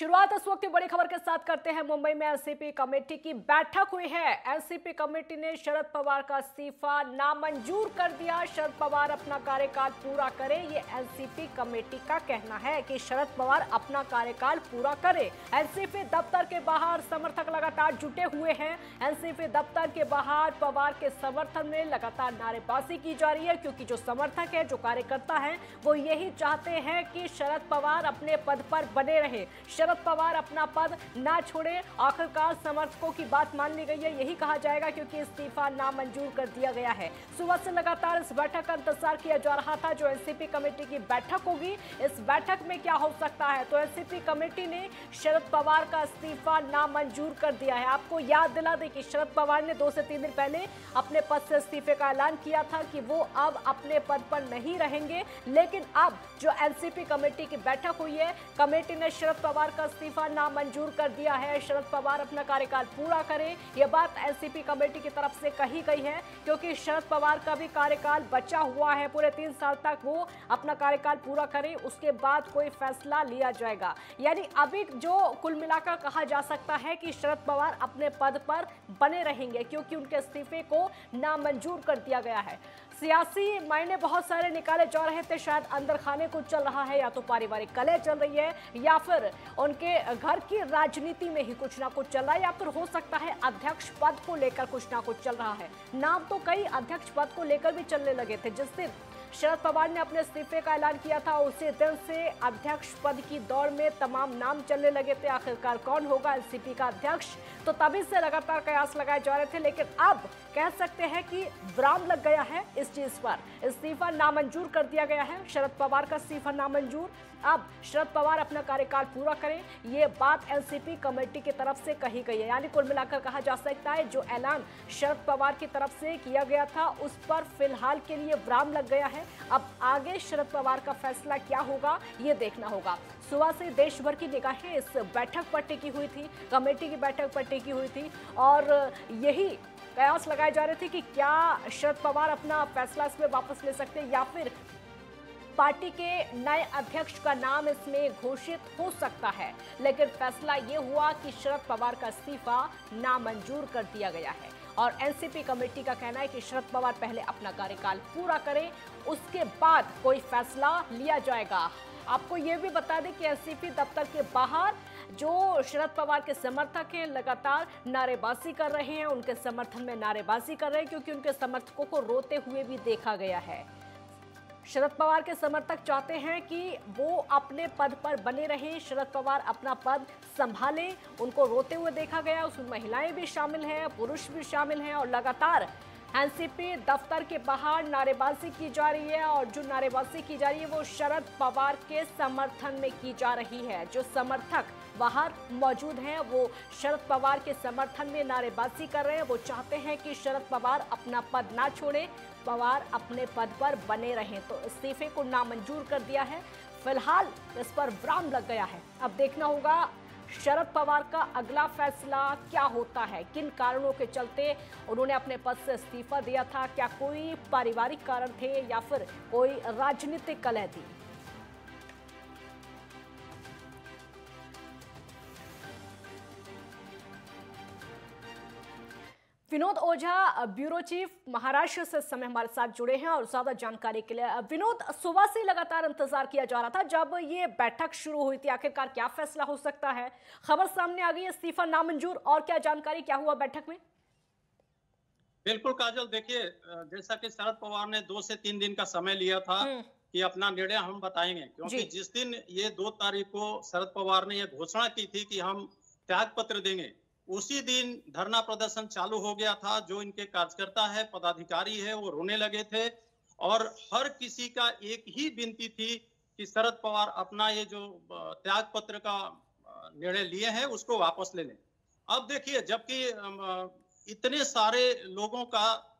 शुरुआत इस वक्त बड़ी खबर के साथ करते हैं। मुंबई में एनसीपी कमेटी की बैठक हुई है। एनसीपी कमेटी ने शरद पवार का इस्तीफा नामंजूर कर दिया। शरद पवार अपना कार्यकाल पूरा करें, ये एनसीपी कमेटी का कहना है कि शरद पवार अपना कार्यकाल पूरा करे। एनसीपी दफ्तर के बाहर समर्थक लगातार जुटे हुए हैं। एनसीपी दफ्तर के बाहर पवार के समर्थन में लगातार नारेबाजी की जा रही है, क्योंकि जो समर्थक है, जो कार्यकर्ता है, वो यही चाहते हैं कि शरद पवार अपने पद पर बने रहे। शरद पवार अपना पद ना छोड़े। आखिरकार समर्थकों की बात मान ली गई है। यही कहा जाएगा क्योंकि इस्तीफा नामंजूर कर दिया गया है। सुबह से लगातार इस बैठक का इंतज़ार किया जा रहा था, जो एनसीपी कमेटी की बैठक होगी। इस बैठक में क्या हो सकता है? तो एनसीपी कमेटी ने शरद पवार का इस्तीफा नामंजूर कर दिया है। आपको याद दिला दे कि शरद पवार ने दो से तीन दिन पहले अपने पद से इस्तीफे का ऐलान किया था कि वो अब अपने पद पर नहीं रहेंगे। लेकिन अब जो एनसीपी कमेटी की बैठक हुई है, कमेटी ने शरद पवार का इस्तीफा नामंजूर कर दिया है। शरद पवार अपना कार्यकाल पूरा करें। यह बात एनसीपी कमेटी की तरफ़ से कही गई है, क्योंकि शरद पवार का भी कार्यकाल बचा हुआ है। पूरे तीन साल तक वो अपना कार्यकाल पूरा करें, उसके बाद कोई फैसला लिया जाएगा। यानी अभी जो कुल मिलाकर कहा जा सकता है कि शरद पवार अपने पद पर बने रहेंगे, क्योंकि उनके इस्तीफे को नामंजूर कर दिया गया है। सियासी मायने बहुत सारे निकाले जा रहे थे, शायद अंदर खाने को चल रहा है या तो पारिवारिक कलह चल रही है, या फिर उनके घर की राजनीति में ही कुछ ना कुछ चल रहा है, या फिर हो सकता है अध्यक्ष पद को लेकर कुछ ना कुछ चल रहा है। नाम तो कई अध्यक्ष पद को लेकर भी चलने लगे थे, जिस दिन शरद पवार ने अपने इस्तीफे का ऐलान किया था। उसी दिन से अध्यक्ष पद की दौड़ में तमाम नाम चलने लगे थे। आखिरकार कौन होगा एनसीपी का अध्यक्ष? तो तभी से लगातार कयास लगाए जा रहे थे, लेकिन अब कह सकते हैं कि विराम लग गया है इस चीज़ पर। इस्तीफा नामंजूर कर दिया गया है। शरद पवार का इस्तीफा नामंजूर। अब शरद पवार अपना कार्यकाल पूरा करें। ये बात एनसीपी कमेटी की तरफ़ से कही गई है। यानी कुल मिलाकर कहा जा सकता है, जो ऐलान शरद पवार की तरफ़ से किया गया था, उस पर फ़िलहाल के लिए विराम लग गया है। अब आगे शरद पवार का फैसला क्या होगा, ये देखना होगा। सुबह से देश भर की निगाहें इस बैठक पर टिकी हुई थी, कमेटी की बैठक पर टिकी हुई थी और यही कयास लगाए जा रहे थे कि क्या शरद पवार अपना फैसला इसमें वापस ले सकते हैं या फिर पार्टी के नए अध्यक्ष का नाम इसमें घोषित हो सकता है। लेकिन फैसला ये हुआ कि शरद पवार का इस्तीफा नामंजूर कर दिया गया है। और एनसीपी कमेटी का कहना है कि शरद पवार पहले अपना कार्यकाल पूरा करें, उसके बाद कोई फैसला लिया जाएगा। आपको ये भी बता दें कि एनसीपी दफ्तर के बाहर जो शरद पवार के समर्थक हैं, लगातार नारेबाजी कर रहे हैं। उनके समर्थन में नारेबाजी कर रहे हैं क्योंकि उनके समर्थकों को रोते हुए भी देखा गया है। शरद पवार के समर्थक चाहते हैं कि वो अपने पद पर बने रहें। शरद पवार अपना पद संभालें। उनको रोते हुए देखा गया। उसमें महिलाएँ भी शामिल हैं, पुरुष भी शामिल हैं और लगातार एनसीपी दफ्तर के बाहर नारेबाजी की जा रही है और जो नारेबाजी की जा रही है, वो शरद पवार के समर्थन में की जा रही है। जो समर्थक बाहर मौजूद हैं। वो शरद पवार के समर्थन में नारेबाजी कर रहे हैं। वो चाहते हैं कि शरद पवार अपना पद ना छोड़े। पवार अपने पद पर बने रहें। तो इस्तीफे को नामंजूर कर दिया है। फ़िलहाल इस पर विराम लग गया है। अब देखना होगा, शरद पवार का अगला फैसला क्या होता है? किन कारणों के चलते उन्होंने अपने पद से इस्तीफा दिया था? क्या कोई पारिवारिक कारण थे या फिर कोई राजनीतिक कलह थी? विनोद ओझा ब्यूरो चीफ महाराष्ट्र से समय हमारे साथ जुड़े हैं और ज़्यादा जानकारी के लिए विनोद सुबह से लगातार इंतज़ार किया जा रहा था जब ये बैठक शुरू हुई थी। आखिरकार क्या फैसला हो सकता है? खबर सामने आ गई इस्तीफा नामंजूर और क्या जानकारी क्या हुआ बैठक में? बिल्कुल काजल देखिए जैसा कि शरद पवार ने दो से तीन दिन का समय लिया था कि अपना निर्णय हम बताएँगे क्योंकि जिस दिन ये दो तारीख को शरद पवार ने यह घोषणा की थी कि हम त्याग पत्र देंगे उसी दिन धरना प्रदर्शन चालू हो गया था, जो इनके कार्यकर्ता है, पदाधिकारी है, वो रोने लगे थे। और हर किसी का एक ही विनती थी कि शरद पवार अपना ये जो त्याग पत्र का निर्णय लिए हैं, उसको वापस ले लें। अब देखिए, जबकि इतने सारे लोगों का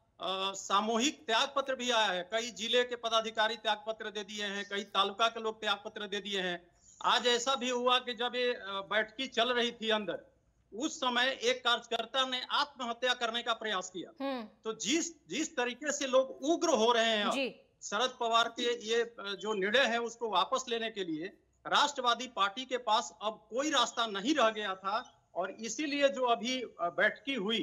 सामूहिक त्याग पत्र भी आया है, कई ज़िले के पदाधिकारी त्याग पत्र दे दिए हैं, कई तालुका के लोग त्याग पत्र दे दिए हैं। आज ऐसा भी हुआ कि जब ये बैठकी चल रही थी अंदर उस समय एक कार्यकर्ता ने आत्महत्या करने का प्रयास किया। तो जिस जिस तरीके से लोग उग्र हो रहे हैं शरद पवार के ये जो निर्णय है उसको वापस लेने के लिए राष्ट्रवादी पार्टी के पास अब कोई रास्ता नहीं रह गया था और इसीलिए जो अभी बैठकी हुई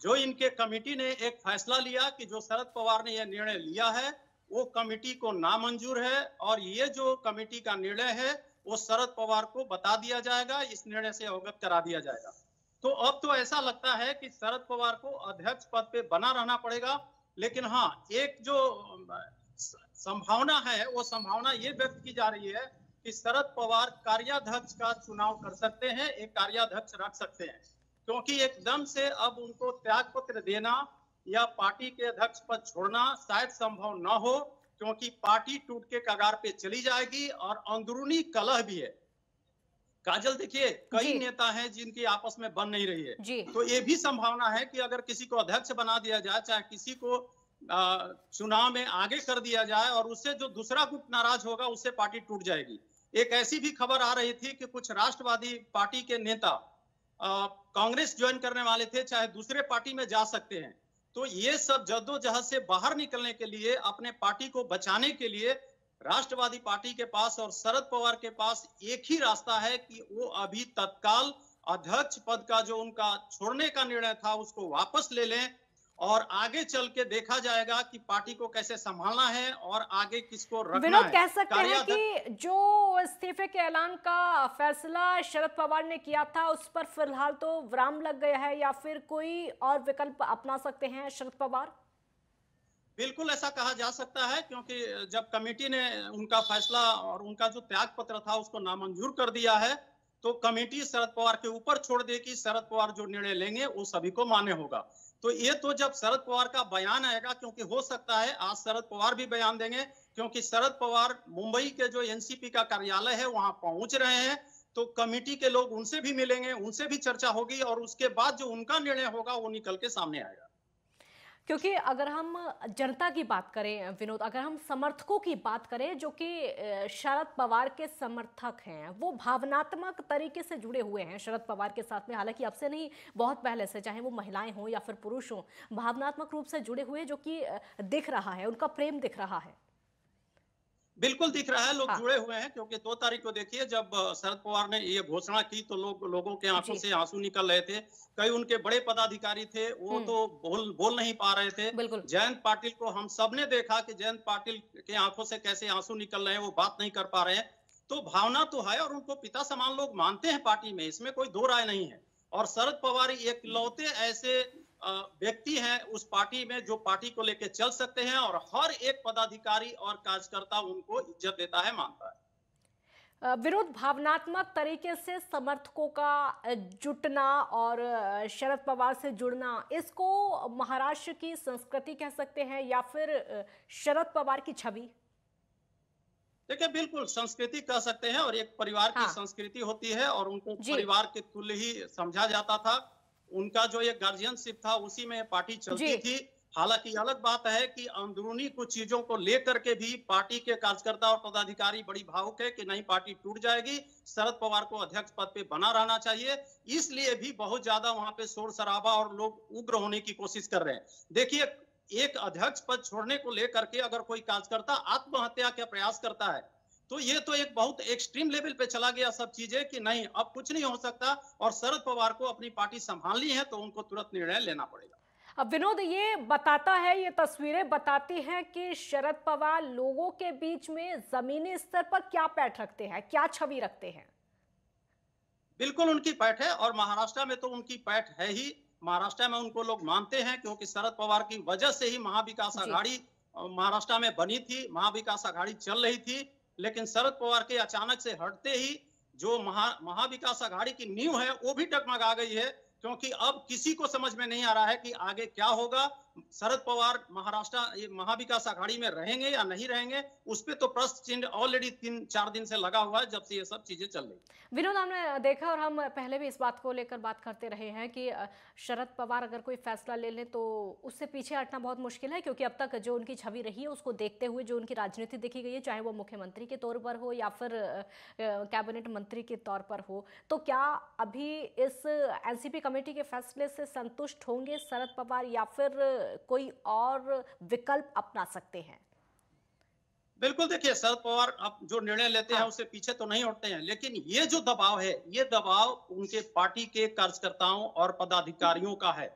जो इनके कमेटी ने एक फैसला लिया कि जो शरद पवार ने यह निर्णय लिया है वो कमेटी को नामंजूर है और ये जो कमेटी का निर्णय है वो शरद पवार को बता दिया जाएगा, इस निर्णय से अवगत करा दिया जाएगा। तो अब तो ऐसा लगता है कि शरद पवार को अध्यक्ष पद पे बना रहना पड़ेगा, लेकिन हाँ एक जो संभावना है, वो संभावना ये व्यक्त की जा रही है कि शरद पवार कार्याध्यक्ष का चुनाव कर सकते हैं, एक कार्याध्यक्ष रख सकते हैं। क्योंकि एकदम से अब उनको त्याग पत्र देना या पार्टी के अध्यक्ष पद छोड़ना शायद संभव न हो क्योंकि पार्टी टूट के कगार पे चली जाएगी और अंदरूनी कलह भी है। काजल देखिए कई नेता हैं जिनकी आपस में बन नहीं रही है। तो ये भी संभावना है कि अगर किसी को अध्यक्ष बना दिया जाए चाहे किसी को चुनाव में आगे कर दिया जाए और उससे जो दूसरा गुट नाराज़ होगा उससे पार्टी टूट जाएगी। एक ऐसी भी खबर आ रही थी कि कुछ राष्ट्रवादी पार्टी के नेता कांग्रेस ज्वाइन करने वाले थे चाहे दूसरे पार्टी में जा सकते हैं। तो ये सब जद्दोजहद से बाहर निकलने के लिए, अपने पार्टी को बचाने के लिए राष्ट्रवादी पार्टी के पास और शरद पवार के पास एक ही रास्ता है कि वो अभी तत्काल अध्यक्ष पद का जो उनका छोड़ने का निर्णय था, उसको वापस ले लें। और आगे चल के देखा जाएगा कि पार्टी को कैसे संभालना है और आगे किसको रखना है। कह सकते हैं कि जो इस्तीफे के ऐलान का फैसला शरद पवार ने किया था उस पर फ़िलहाल तो विराम लग गया है या फिर कोई और विकल्प अपना सकते हैं शरद पवार? बिल्कुल ऐसा कहा जा सकता है क्योंकि जब कमेटी ने उनका फैसला और उनका जो त्याग पत्र था उसको नामंजूर कर दिया है तो कमेटी शरद पवार के ऊपर छोड़ दे कि शरद पवार जो निर्णय लेंगे वो सभी को मान्य होगा। तो ये तो जब शरद पवार का बयान आएगा, क्योंकि हो सकता है आज शरद पवार भी बयान देंगे, क्योंकि शरद पवार मुंबई के जो एनसीपी का कार्यालय है, वहाँ पहुँच रहे हैं तो कमेटी के लोग उनसे भी मिलेंगे, उनसे भी चर्चा होगी, और उसके बाद जो उनका निर्णय होगा, वो निकल के सामने आएगा। क्योंकि अगर हम जनता की बात करें, विनोद, अगर हम समर्थकों की बात करें, जो कि शरद पवार के समर्थक हैं, वो भावनात्मक तरीके से जुड़े हुए हैं शरद पवार के साथ में। हालाँकि अब से नहीं, बहुत पहले से, चाहे वो महिलाएँ हों या फिर पुरुष हों, भावनात्मक रूप से जुड़े हुए, जो कि दिख रहा है, उनका प्रेम दिख रहा है। बिल्कुल दिख रहा है लोग हाँ। जुड़े हुए हैं क्योंकि दो तारीख को देखिए जब शरद पवार ने ये घोषणा की तो लोग लोगों के आँखों से आँसू निकल रहे थे। कई उनके बड़े पदाधिकारी थे वो हम्म। तो बोल बोल नहीं पा रहे थे। जयंत पाटिल को हम सबने देखा कि जयंत पाटिल के आँखों से कैसे आँसू निकल रहे हैं वो बात नहीं कर पा रहे हैं। तो भावना तो है और उनको पिता समान लोग मानते हैं पार्टी में इसमें कोई दो राय नहीं है। और शरद पवार एक लौते ऐसे व्यक्ति हैं उस पार्टी में जो पार्टी को लेकर चल सकते हैं और हर एक पदाधिकारी और कार्यकर्ता उनको इज़्ज़त देता है मानता है। विरोध भावनात्मक तरीके से समर्थकों का जुटना और शरद पवार से जुड़ना इसको महाराष्ट्र की संस्कृति कह सकते हैं या फिर शरद पवार की छवि? देखिए बिल्कुल संस्कृति कह सकते हैं और एक परिवार हाँ। की संस्कृति होती है और उनको परिवार के तुल्य ही समझा जाता था। उनका जो ये गार्जियनशिप था उसी में पार्टी चलती थी। हालाँकि अलग बात है कि अंदरूनी कुछ चीज़ों को लेकर के भी पार्टी के कार्यकर्ता और पदाधिकारी बड़ी भावुक है कि नहीं पार्टी टूट जाएगी। शरद पवार को अध्यक्ष पद पे बना रहना चाहिए। इसलिए भी बहुत ज़्यादा वहाँ पे शोर शराबा और लोग उग्र होने की कोशिश कर रहे हैं। देखिए एक अध्यक्ष पद छोड़ने को लेकर के अगर कोई कार्यकर्ता आत्महत्या का प्रयास करता है तो ये तो एक बहुत एक्सट्रीम लेवल पे चला गया सब चीज़ें कि नहीं अब कुछ नहीं हो सकता और शरद पवार को अपनी पार्टी संभालनी है तो उनको तुरंत निर्णय लेना पड़ेगा। अब विनोद ये बताता है ये तस्वीरें बताती हैं कि शरद पवार लोगों के बीच में जमीनी स्तर पर क्या पैठ रखते हैं क्या छवि रखते हैं? बिल्कुल उनकी पैठ है और महाराष्ट्र में तो उनकी पैठ है ही। महाराष्ट्र में उनको लोग मानते हैं क्योंकि शरद पवार की वजह से ही महाविकास आघाड़ी महाराष्ट्र में बनी थी महाविकास आघाड़ी चल रही थी। लेकिन शरद पवार के अचानक से हटते ही जो महा महाविकास आघाड़ी की नींव है, वो भी टकमगा गई है। क्योंकि अब किसी को समझ में नहीं आ रहा है कि आगे क्या होगा। शरद पवार महाराष्ट्र महाविकास आघाड़ी में रहेंगे या नहीं रहेंगे, उस पर तो प्रश्न चिन्ह ऑलरेडी तीन, चार दिन से लगा हुआ है जब से ये सब चीज़ें चल रही विनोद हमने देखा और हम पहले भी इस बात को लेकर बात करते रहे हैं कि शरद पवार अगर कोई फैसला ले लें तो उससे पीछे हटना बहुत मुश्किल है, क्योंकि अब तक जो उनकी छवि रही है, उसको देखते हुए जो उनकी राजनीति देखी गई है, चाहे वो मुख्यमंत्री के तौर पर हो या फिर कैबिनेट मंत्री के तौर पर हो तो क्या अभी इस एनसीपी कमेटी के फैसले से संतुष्ट होंगे? शरद पवार या फिर कोई और विकल्प अपना सकते हैं? बिल्कुल देखिए शरद पवार अब जो निर्णय लेते हैं हाँ। उससे पीछे तो नहीं उठते हैं लेकिन ये जो दबाव है ये दबाव उनके पार्टी के कार्यकर्ताओं और पदाधिकारियों का है।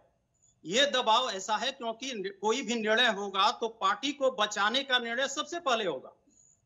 ये दबाव ऐसा है क्योंकि कोई भी निर्णय होगा तो पार्टी को बचाने का निर्णय सबसे पहले होगा।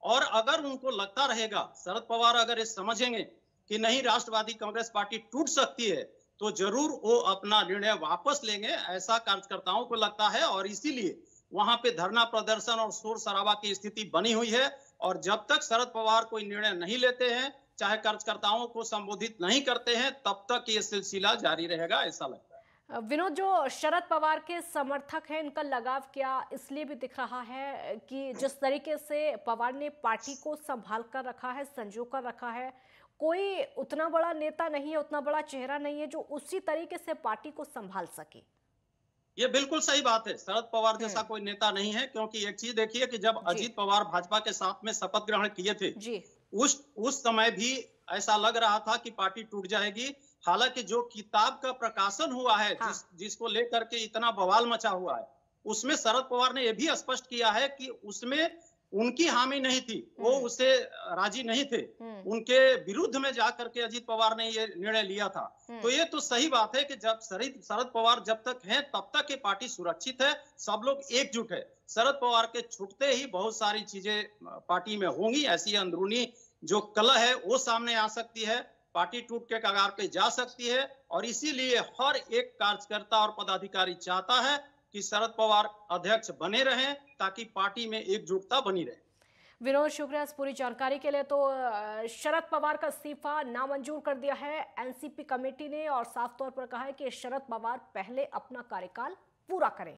और अगर उनको लगता रहेगा शरद पवार अगर ये समझेंगे कि नहीं राष्ट्रवादी कांग्रेस पार्टी टूट सकती है तो ज़रूर वो अपना निर्णय वापस लेंगे, ऐसा कार्यकर्ताओं को लगता है और इसीलिए वहाँ पे धरना प्रदर्शन और शोर शराबा की स्थिति बनी हुई है और जब तक शरद पवार कोई निर्णय नहीं लेते हैं, चाहे कार्यकर्ताओं को संबोधित नहीं करते हैं, तब तक ये सिलसिला जारी रहेगा, ऐसा लगता है। विनोद, जो शरद पवार के समर्थक हैं, इनका लगाव क्या इसलिए भी दिख रहा है कि जिस तरीके से पवार ने पार्टी को संभाल कर रखा है, संजो कर रखा है कोई उतना बड़ा नेता नहीं है उतना बड़ा चेहरा नहीं है जो उसी तरीके से पार्टी को संभाल सके ये बिल्कुल सही बात है शरद पवार जैसा हम्म। कोई नेता नहीं है क्योंकि एक चीज़ देखिए कि जब अजीत पवार भाजपा के साथ में शपथ ग्रहण किए थे जी। उस उस समय भी ऐसा लग रहा था कि पार्टी टूट जाएगी हालाँकि जो किताब का प्रकाशन हुआ है हाँ। जिस जिसको लेकर के इतना बवाल मचा हुआ है उसमें शरद पवार ने यह भी स्पष्ट किया है कि उसमें उनकी हामी नहीं थी वो हम्म। उसे राज़ी नहीं थे हम्म। उनके विरुद्ध में जाकर के अजीत पवार ने ये निर्णय लिया था हम्म। तो ये तो सही बात है कि जब शरद शरद पवार जब तक हैं तब तक ये पार्टी सुरक्षित है सब लोग एकजुट है शरद पवार के छुटते ही बहुत सारी चीज़ें पार्टी में होंगी ऐसी अंदरूनी जो कला है वो सामने आ सकती है पार्टी टूट के कगार पे जा सकती है और इसीलिए हर एक कार्यकर्ता और पदाधिकारी चाहता है कि शरद पवार अध्यक्ष बने रहे ताकि पार्टी में एकजुटता बनी रहे। विनोद शुक्रिया इस पूरी जानकारी के लिए। तो शरद पवार का इस्तीफा नामंजूर कर दिया है एनसीपी कमेटी ने और साफ़ तौर पर कहा है कि शरद पवार पहले अपना कार्यकाल पूरा करें।